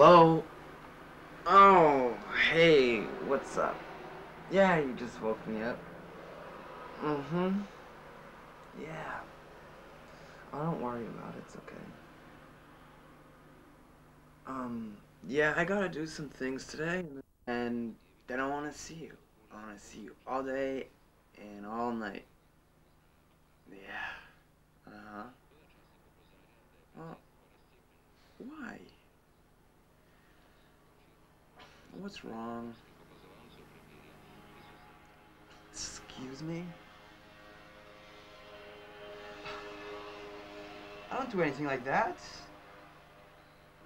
Hello? Oh, hey, what's up? Yeah, you just woke me up. Mm-hmm. Yeah. I don't worry about it, it's okay. Um, yeah, I gotta do some things today, and then I wanna see you. I wanna see you all day and all night. Yeah. What's wrong? Excuse me? I don't do anything like that.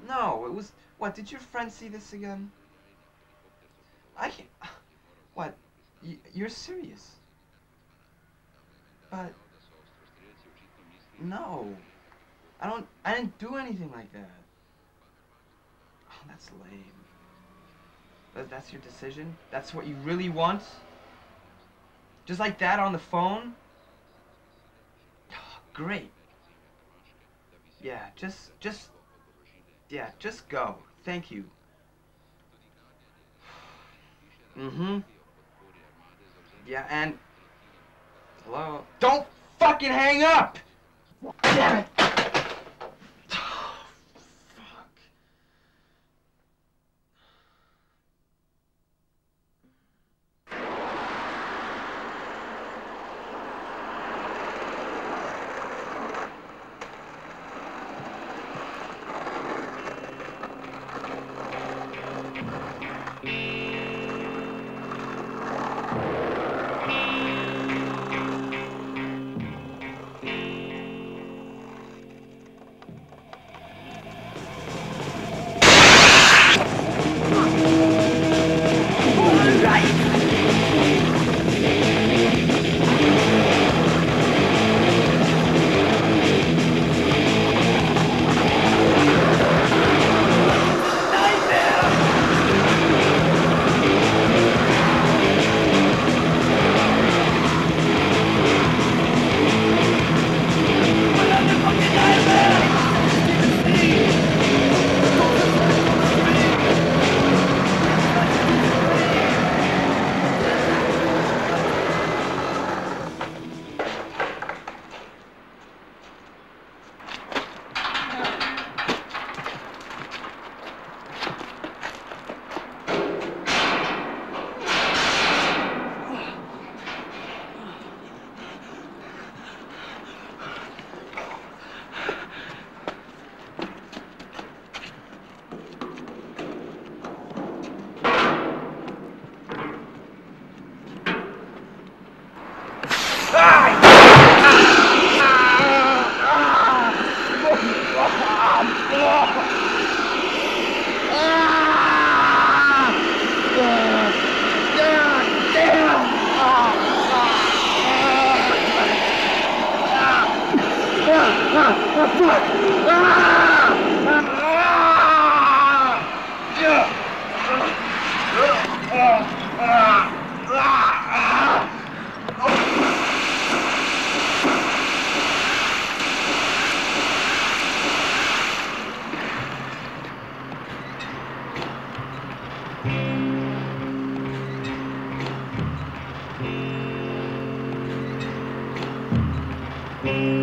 No, it was... What, did your friend see this again? I can't... What? You're serious? But... No. I don't... I didn't do anything like that. Oh, that's lame. That, that's your decision? That's what you really want? Just like that on the phone? Great. Yeah, just, just, yeah, just go. Thank you. Mm-hmm. Yeah, and, hello? Don't fucking hang up! Damn it! 啊！啊！啊！啊！啊！啊！啊！啊！嗯嗯